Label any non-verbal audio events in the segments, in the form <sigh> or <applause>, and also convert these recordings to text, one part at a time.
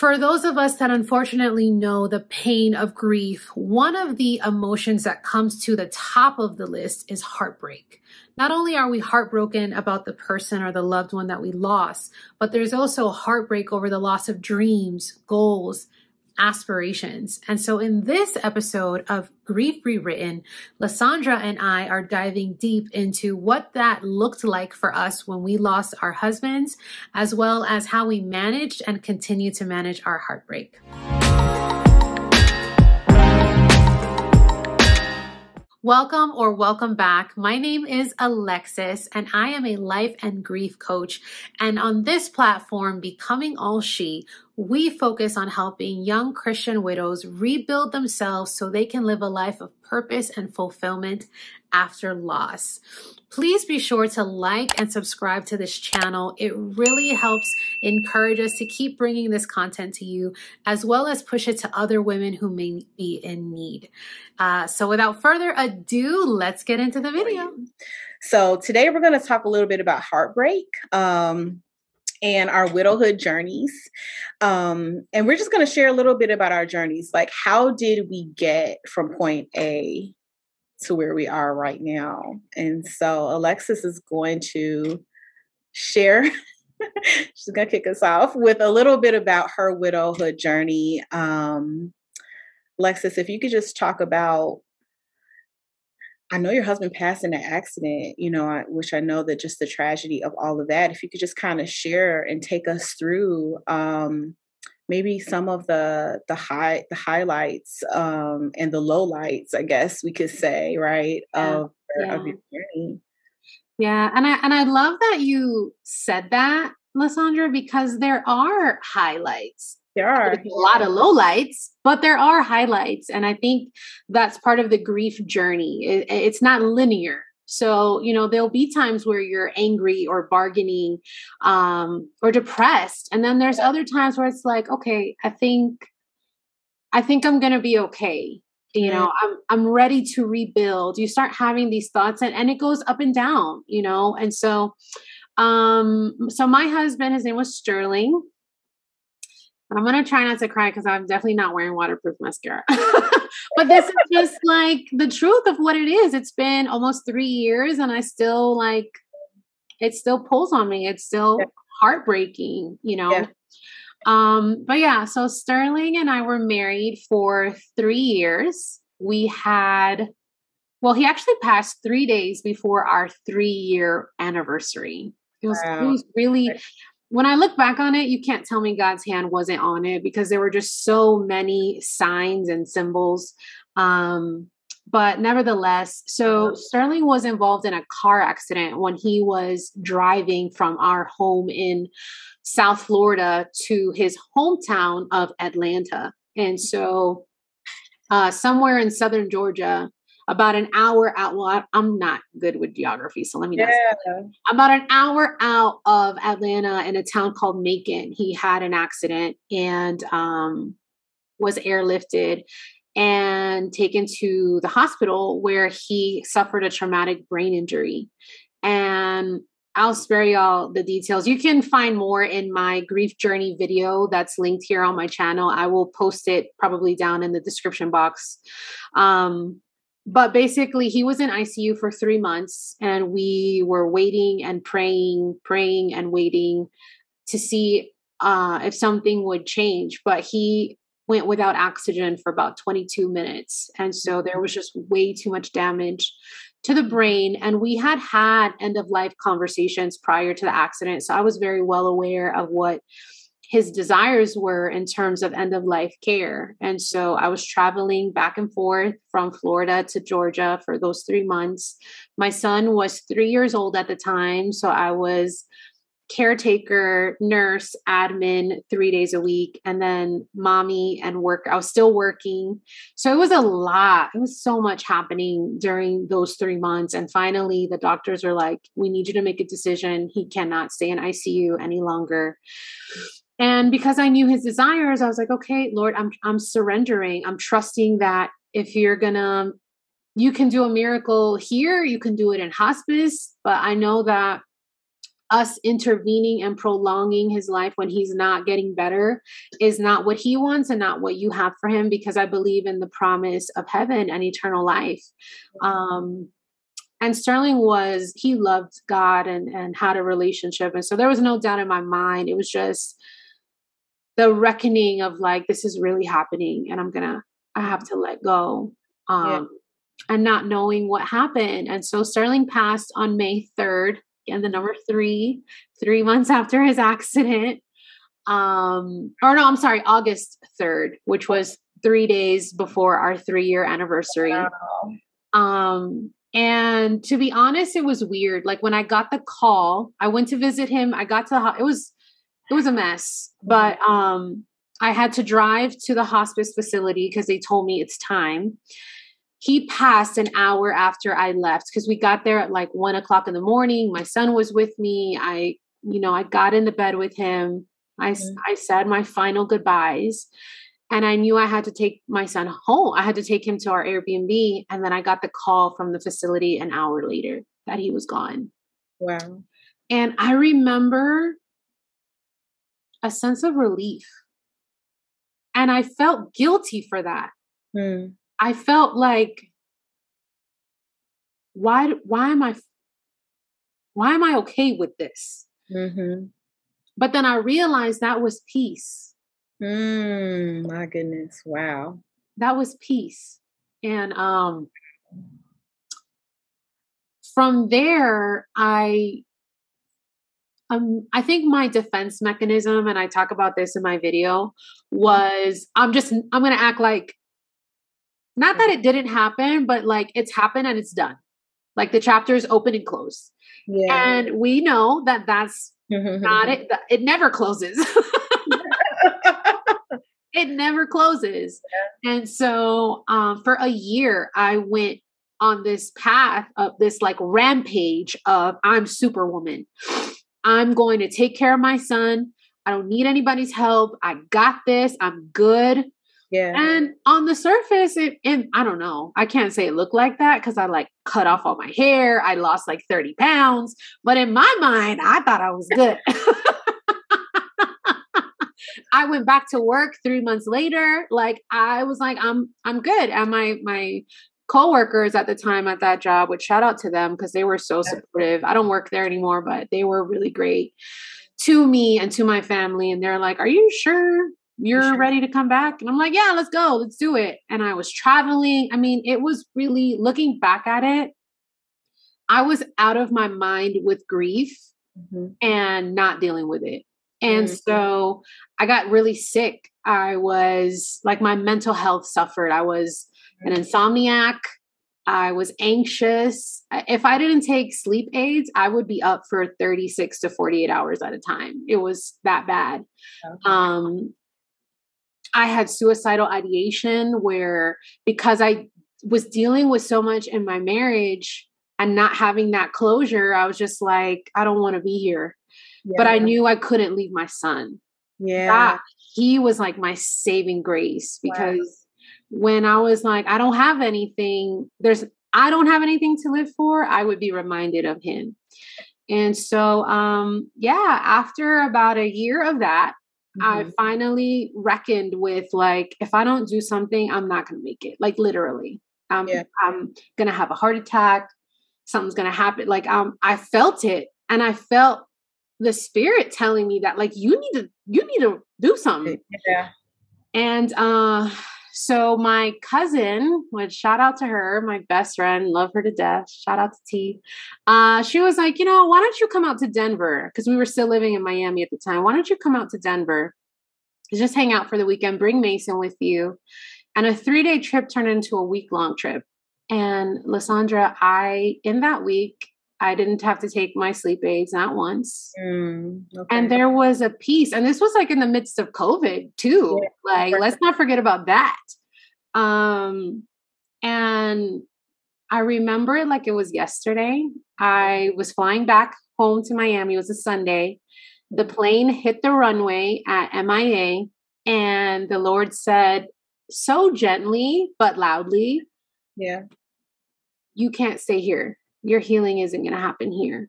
For those of us that unfortunately know the pain of grief, one of the emotions that comes to the top of the list is heartbreak. Not only are we heartbroken about the person or the loved one that we lost, but there's also heartbreak over the loss of dreams, goals, aspirations. And so in this episode of Grief Rewritten, LaSandra and I are diving deep into what that looked like for us when we lost our husbands, as well as how we managed and continue to manage our heartbreak. Welcome or welcome back. My name is Alexis and I am a life and grief coach. And on this platform, Becoming All She, we focus on helping young Christian widows rebuild themselves so they can live a life of purpose and fulfillment after loss. Please be sure to like and subscribe to this channel. It really helps encourage us to keep bringing this content to you, as well as push it to other women who may be in need. Uh, so without further ado, let's get into the video. So today we're going to talk a little bit about heartbreak. Um, and our widowhood journeys. Um, and we're just going to share a little bit about our journeys. Like, how did we get from point A to where we are right now? And so, Alexis is going to share. <laughs> she's going to kick us off with a little bit about her widowhood journey. Um, Alexis, if you could just talk about I know your husband passed in an accident, you know, I, which I know that just the tragedy of all of that. If you could just kind of share and take us through um, maybe some of the the high the highlights um, and the lowlights, I guess we could say, right, yeah. of, yeah. of your journey. Yeah, and I and I love that you said that, LaSandra, because there are highlights there are a lot of lowlights, but there are highlights. And I think that's part of the grief journey. It, it's not linear. So, you know, there'll be times where you're angry or bargaining um, or depressed. And then there's other times where it's like, okay, I think, I think I'm going to be okay. You know, I'm, I'm ready to rebuild. You start having these thoughts and, and it goes up and down, you know? And so, um, so my husband, his name was Sterling. And I'm gonna try not to cry because I'm definitely not wearing waterproof mascara. <laughs> but this is just like the truth of what it is. It's been almost three years, and I still like it. Still pulls on me. It's still yeah. heartbreaking, you know. Yeah. Um, but yeah, so Sterling and I were married for three years. We had, well, he actually passed three days before our three year anniversary. It was, wow. it was really when I look back on it, you can't tell me God's hand wasn't on it because there were just so many signs and symbols. Um, but nevertheless, so Sterling was involved in a car accident when he was driving from our home in South Florida to his hometown of Atlanta. And so, uh, somewhere in southern Georgia, about an hour out. Well, I'm not good with geography, so let me yeah. About an hour out of Atlanta in a town called Macon, he had an accident and um, was airlifted and taken to the hospital where he suffered a traumatic brain injury. And I'll spare y'all the details. You can find more in my grief journey video that's linked here on my channel. I will post it probably down in the description box. Um, but basically he was in ICU for 3 months and we were waiting and praying praying and waiting to see uh, if something would change but he went without oxygen for about 22 minutes and so there was just way too much damage to the brain and we had had end of life conversations prior to the accident so i was very well aware of what his desires were in terms of end of life care. And so I was traveling back and forth from Florida to Georgia for those three months. My son was three years old at the time. So I was caretaker, nurse, admin three days a week, and then mommy and work. I was still working. So it was a lot. It was so much happening during those three months. And finally, the doctors were like, We need you to make a decision. He cannot stay in ICU any longer. And because I knew his desires, I was like, okay, Lord, I'm I'm surrendering. I'm trusting that if you're gonna you can do a miracle here, you can do it in hospice, but I know that us intervening and prolonging his life when he's not getting better is not what he wants and not what you have for him because I believe in the promise of heaven and eternal life. Um, and Sterling was he loved God and and had a relationship, and so there was no doubt in my mind. It was just the reckoning of like this is really happening, and I'm gonna I have to let go. Um, yeah. And not knowing what happened. And so Sterling passed on May 3rd, and the number three, three months <laughs> after his accident. Um, or no, I'm sorry, August 3rd, which was three days before our three year anniversary. Wow. Um, and to be honest, it was weird. Like when I got the call, I went to visit him. I got to the, it was, it was a mess, but, um, I had to drive to the hospice facility because they told me it's time he passed an hour after I left because we got there at like one o'clock in the morning. My son was with me. I, you know, I got in the bed with him. I, mm-hmm. I said my final goodbyes and I knew I had to take my son home. I had to take him to our Airbnb. And then I got the call from the facility an hour later that he was gone. Wow. And I remember a sense of relief. And I felt guilty for that. Mm. I felt like why why am I why am I okay with this? Mm-hmm. But then I realized that was peace. Mm, my goodness. Wow. That was peace. And um from there I um I think my defense mechanism and I talk about this in my video was I'm just I'm going to act like not that it didn't happen, but like it's happened and it's done. Like the chapter is open and closed. Yeah. And we know that that's not it. It never closes. <laughs> it never closes. Yeah. And so um, for a year, I went on this path of this like rampage of I'm superwoman. I'm going to take care of my son. I don't need anybody's help. I got this. I'm good. Yeah. And on the surface, it and I don't know, I can't say it looked like that because I like cut off all my hair. I lost like 30 pounds. But in my mind, I thought I was good. <laughs> I went back to work three months later. Like I was like, I'm I'm good. And my my co-workers at the time at that job would shout out to them because they were so supportive. I don't work there anymore, but they were really great to me and to my family. And they're like, Are you sure you're sure. ready to come back? And I'm like, yeah, let's go, let's do it. And I was traveling. I mean, it was really looking back at it, I was out of my mind with grief mm-hmm. and not dealing with it. And mm-hmm. so I got really sick. I was like, my mental health suffered. I was an insomniac. I was anxious. If I didn't take sleep aids, I would be up for 36 to 48 hours at a time. It was that bad. Okay. Um, I had suicidal ideation where because I was dealing with so much in my marriage and not having that closure, I was just like, I don't want to be here. Yeah. But I knew I couldn't leave my son. Yeah. That, he was like my saving grace because wow. When I was like, I don't have anything, there's I don't have anything to live for, I would be reminded of him. And so um yeah, after about a year of that, Mm-hmm. I finally reckoned with like if I don't do something, I'm not gonna make it. Like literally. Um, yeah. I'm gonna have a heart attack, something's gonna happen. Like um I felt it and I felt the spirit telling me that like you need to you need to do something. Yeah. And uh so my cousin, which shout out to her, my best friend, love her to death. Shout out to T. Uh, she was like, you know, why don't you come out to Denver? Because we were still living in Miami at the time. Why don't you come out to Denver? Just hang out for the weekend. Bring Mason with you. And a three day trip turned into a week long trip. And LaSandra, I in that week I didn't have to take my sleep aids not once. Mm, okay. And there was a piece, and this was like in the midst of COVID too. Yeah. Like, let's not forget about that. Um, and I remember it like it was yesterday. I was flying back home to Miami. It was a Sunday. The plane hit the runway at MIA, and the Lord said, so gently but loudly, Yeah, you can't stay here your healing isn't going to happen here.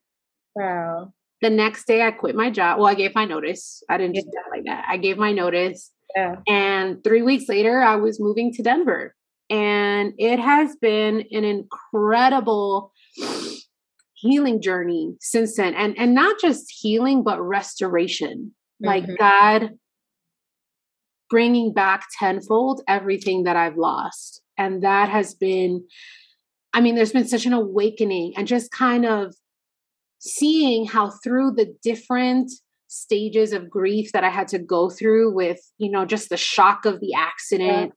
Wow. The next day I quit my job. Well, I gave my notice. I didn't yeah. just like that. I gave my notice. Yeah. And three weeks later, I was moving to Denver. And it has been an incredible healing journey since then. And and not just healing, but restoration. Mm-hmm. Like God bringing back tenfold everything that I've lost. And that has been, I mean, there's been such an awakening and just kind of seeing how through the different stages of grief that I had to go through with, you know, just the shock of the accident.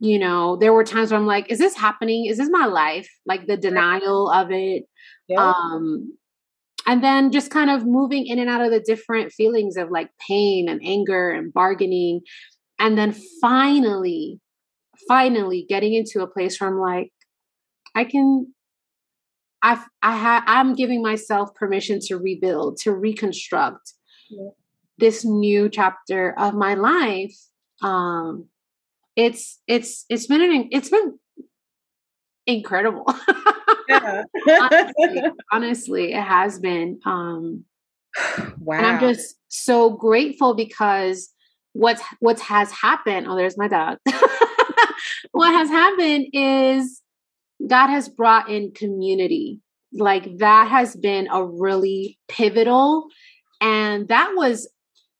Yeah. You know, there were times where I'm like, is this happening? Is this my life? Like the denial of it. Yeah. Um, and then just kind of moving in and out of the different feelings of like pain and anger and bargaining and then finally finally getting into a place where i'm like i can i i ha, i'm giving myself permission to rebuild to reconstruct yeah. this new chapter of my life. Um it's it's it's been an it's been incredible. <laughs> Honestly, honestly it has been um wow <sighs> and i'm just so grateful because what's what has happened oh there's my dog. <laughs> What has happened is god has brought in community like that has been a really pivotal and that was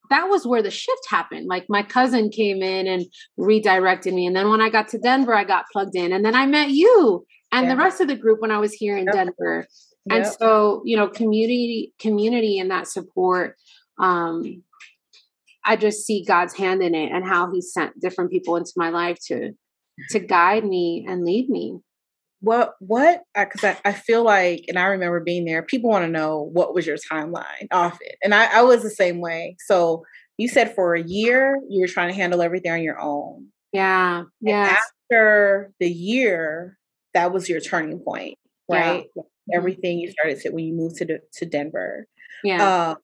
that was where the shift happened like my cousin came in and redirected me and then when i got to denver i got plugged in and then i met you and yeah. the rest of the group when i was here in yep. denver yep. and so you know community community and that support um I just see God's hand in it and how He sent different people into my life to to guide me and lead me. What what? Because I, I, feel like, and I remember being there. People want to know what was your timeline off it, and I, I was the same way. So you said for a year you were trying to handle everything on your own. Yeah, yeah. After the year, that was your turning point, right? Yeah. Mm-hmm. Everything you started to when you moved to to Denver. Yeah. Uh,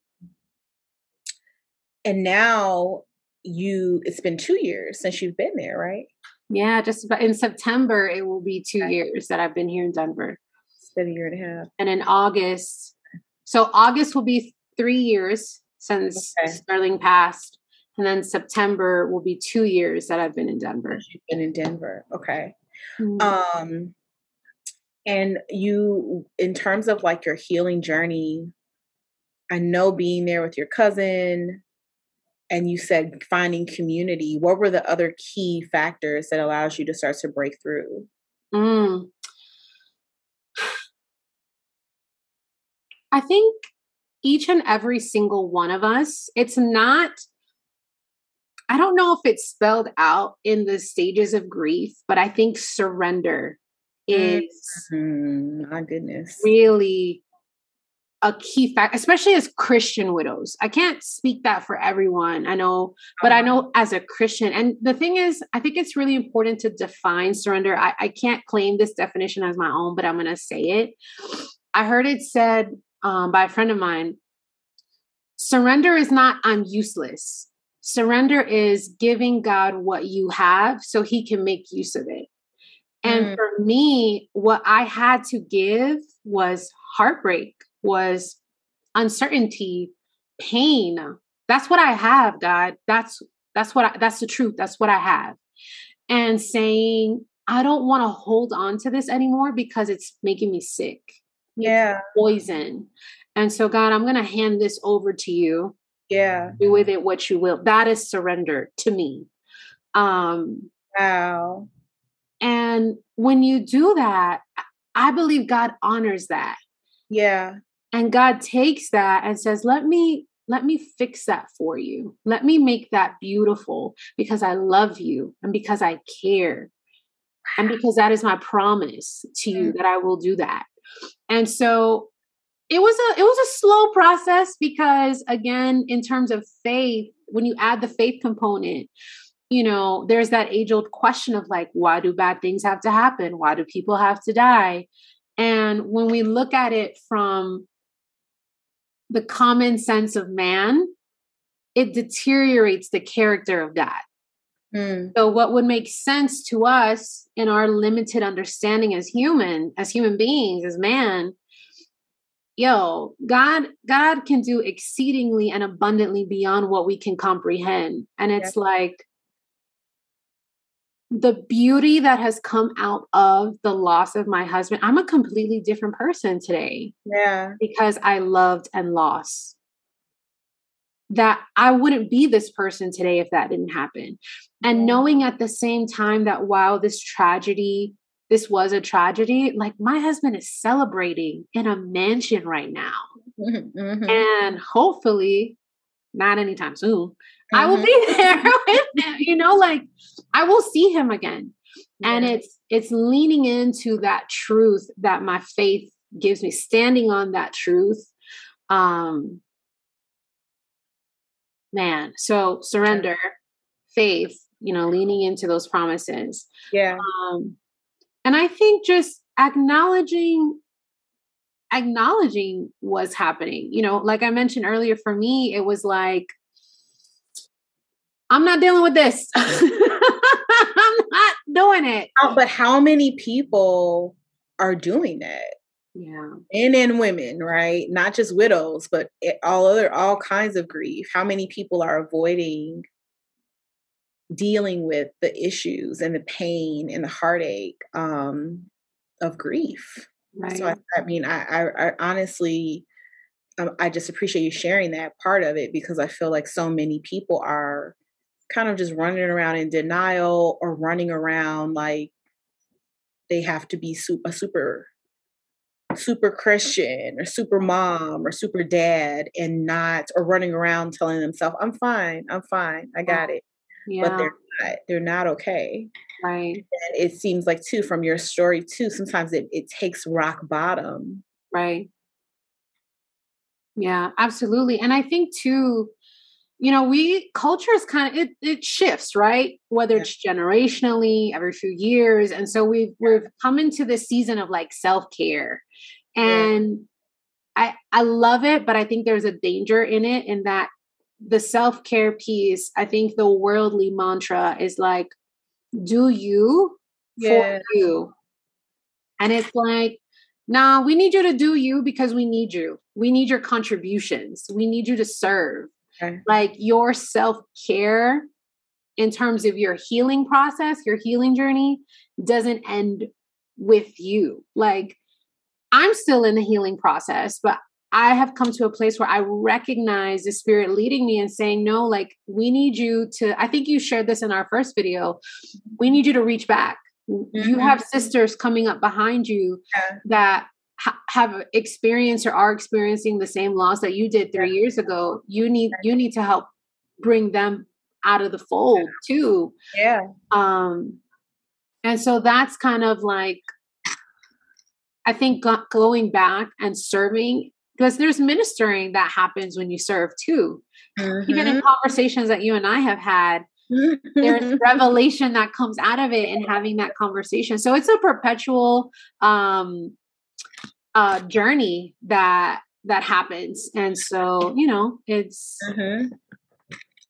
and now you it's been two years since you've been there right yeah just about in september it will be two years that i've been here in denver. It's been a year and a half. And in august so august will be three years since okay. sterling passed and then september will be two years that i've been in denver. You've been in denver okay. Mm-hmm. um and you in terms of like your healing journey i know being there with your cousin and you said finding community what were the other key factors that allows you to start to break through mm. i think each and every single one of us it's not i don't know if it's spelled out in the stages of grief but i think surrender is mm-hmm. my goodness really a key fact, especially as Christian widows. I can't speak that for everyone. I know, but I know as a Christian. And the thing is, I think it's really important to define surrender. I, I can't claim this definition as my own, but I'm going to say it. I heard it said um, by a friend of mine surrender is not I'm useless. Surrender is giving God what you have so he can make use of it. And mm. for me, what I had to give was heartbreak was uncertainty, pain. That's what I have, God. That's that's what I, that's the truth. That's what I have. And saying, I don't want to hold on to this anymore because it's making me sick. Yeah. poison. And so, God, I'm going to hand this over to you. Yeah. Do with it what you will. That is surrender to me. Um, wow. And when you do that, I believe God honors that. Yeah. And God takes that and says, "Let me let me fix that for you. Let me make that beautiful because I love you and because I care. And because that is my promise to you mm. that I will do that." And so it was a it was a slow process because again in terms of faith when you add the faith component you know there's that age old question of like why do bad things have to happen why do people have to die and when we look at it from the common sense of man, it deteriorates the character of God. Mm. So, what would make sense to us in our limited understanding as human, as human beings, as man, yo, God, God can do exceedingly and abundantly beyond what we can comprehend. And it's yes. like the beauty that has come out of the loss of my husband. I'm a completely different person today. Yeah. Because I loved and lost. That I wouldn't be this person today if that didn't happen. And knowing at the same time that, wow, this tragedy this was a tragedy, like my husband is celebrating in a mansion right now. Mm-hmm. mm-hmm. And hopefully, not anytime soon, mm-hmm. I will mm-hmm. be <laughs> there with him. You know, like I will see him again. Yeah. And it's it's leaning into that truth that my faith gives me, standing on that truth. Um man, so surrender, faith, you know, leaning into those promises. Yeah. Um and i think just acknowledging acknowledging what's happening you know like i mentioned earlier for me it was like i'm not dealing with this <laughs> i'm not doing it. But how many people are doing it? Yeah. And in women right? Not just widows but all other all kinds of grief. How many people are avoiding dealing with the issues and the pain and the heartache um, of grief. Right. So I, I mean, I, I, I honestly, um, I just appreciate you sharing that part of it because I feel like so many people are kind of just running around in denial or running around like they have to be super, a super super Christian or super mom or super dad and not or running around telling themselves, I'm fine, I'm fine, I oh, got it yeah. but they're not they're not okay. Right. And it seems like too from your story too sometimes it, it takes rock bottom. Right. Yeah absolutely and i think too you know we culture is kind of it, it shifts right whether it's generationally every few years and so we've we've come into this season of like self-care and i i love it but i think there's a danger in it in that the self care piece, I think the worldly mantra is like, do you yeah. for you. And it's like, nah, we need you to do you because we need you. We need your contributions. We need you to serve. Okay. Like your self care in terms of your healing process, your healing journey doesn't end with you. Like I'm still in the healing process, but I have come to a place where I recognize the spirit leading me and saying, no, like we need you to, I think you shared this in our first video. We need you to reach back. Mm-hmm. You have sisters coming up behind you yeah. that ha- have experienced or are experiencing the same loss that you did three years ago. You need, you need to help bring them out of the fold too. Yeah. Um, and so that's kind of like, I think going back and serving because there's ministering that happens when you serve too. Mm-hmm. Even in mm-hmm. conversations that you and I have had, there's <laughs> revelation that comes out of it and having that conversation. So it's a perpetual um uh journey that that happens. And so, you know, it's mm-hmm.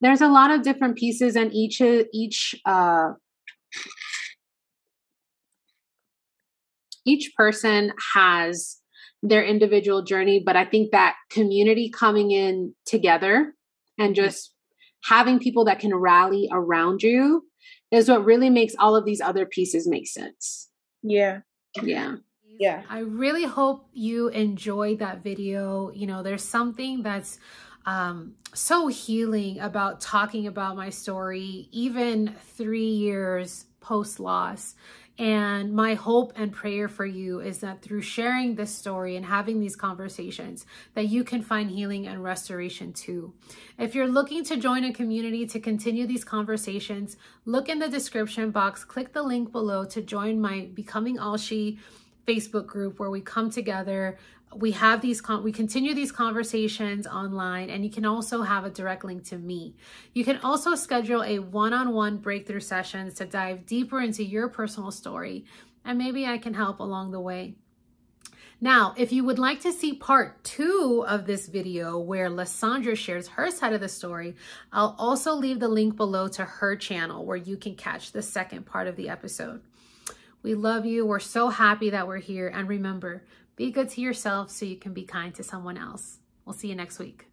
there's a lot of different pieces and each each uh each person has their individual journey. But I think that community coming in together and just having people that can rally around you is what really makes all of these other pieces make sense. Yeah. Yeah. Yeah. I really hope you enjoyed that video. You know, there's something that's um, so healing about talking about my story, even three years post loss. And my hope and prayer for you is that through sharing this story and having these conversations, that you can find healing and restoration too. If you're looking to join a community to continue these conversations, look in the description box, click the link below to join my Becoming All She Facebook group where we come together. We have these con- we continue these conversations online and you can also have a direct link to me. You can also schedule a one-on-one breakthrough sessions to dive deeper into your personal story and maybe i can help along the way. Now, if you would like to see part two of this video where LaSandra shares her side of the story, I'll also leave the link below to her channel where you can catch the second part of the episode. We love you. We're so happy that we're here. And remember, Be good to yourself so you can be kind to someone else. We'll see you next week.